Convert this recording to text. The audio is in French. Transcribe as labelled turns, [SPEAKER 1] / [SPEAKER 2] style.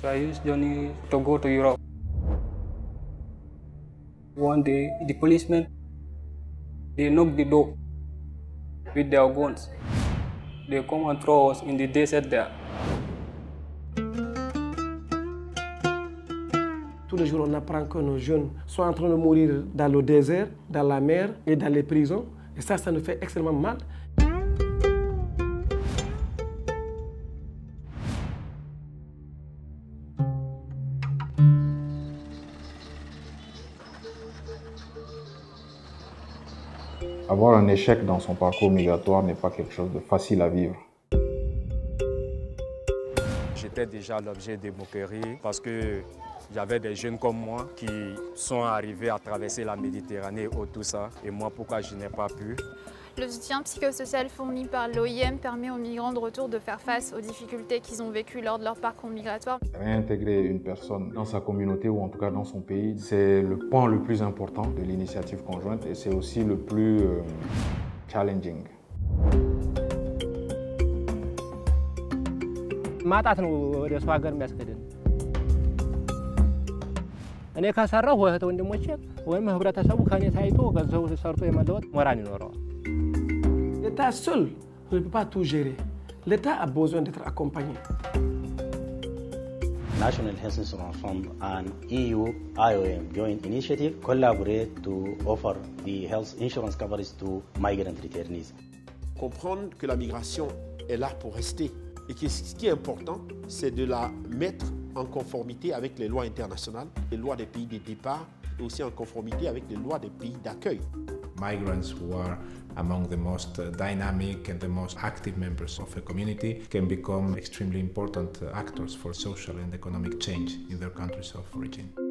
[SPEAKER 1] So I used journey to go to Europe. One day, the policemen they knock the door with their guns. They come and throw us in the desert there.
[SPEAKER 2] Tous les jours, on apprend que nos jeunes sont en train de mourir dans le désert, dans la mer et dans les prisons. Et ça, ça nous fait extrêmement mal.
[SPEAKER 3] Avoir un échec dans son parcours migratoire n'est pas quelque chose de facile à vivre.
[SPEAKER 4] J'étais déjà l'objet de moqueries parce que j'avais des jeunes comme moi qui sont arrivés à traverser la Méditerranée ou tout ça. Et moi, pourquoi je n'ai pas pu?
[SPEAKER 5] Le soutien psychosocial fourni par l'OIM permet aux migrants de retour de faire face aux difficultés qu'ils ont vécues lors de leur parcours migratoire.
[SPEAKER 3] Réintégrer une personne dans sa communauté ou en tout cas dans son pays, c'est le point le plus important de l'initiative conjointe et c'est aussi le plus euh, challenging.
[SPEAKER 6] ማጣት ነው ወደ ሰው ሀገር የሚያስገድን። እኔ ከሰራሁ እህት ወንድሞቼ ወይም ህብረተሰቡ ከእኔ ታይቶ ከሰው ሰርቶ የመለወጥ ሞራል ይኖረዋል።
[SPEAKER 2] L'État seul ne peut pas tout gérer. L'État a besoin d'être accompagné.
[SPEAKER 7] National Health Insurance Fund and EU IOM joint initiative collaborate to offer the health insurance coverage to migrant returnees.
[SPEAKER 8] Comprendre que la migration est là pour rester et que ce qui est important, c'est de la mettre en conformité avec les lois internationales, les lois des pays de départ et aussi en conformité avec les lois des pays d'accueil.
[SPEAKER 9] Migrants who are among the most uh, dynamic and the most active members of a community can become extremely important uh, actors for social and economic change in their countries of origin.